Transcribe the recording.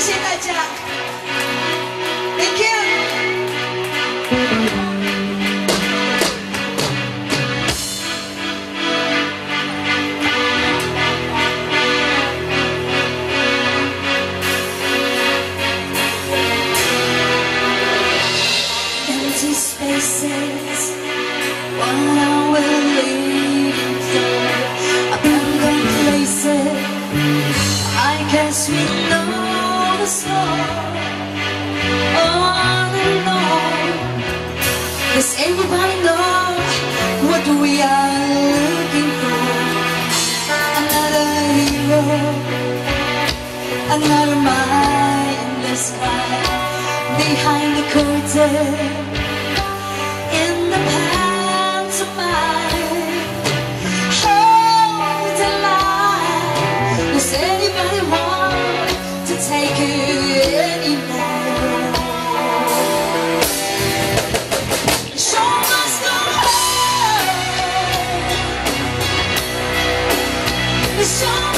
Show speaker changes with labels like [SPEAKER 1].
[SPEAKER 1] 谢谢大家。On. Does everybody know what we are looking for? Another hero, another mind in the sky. Behind the curtain, It's show.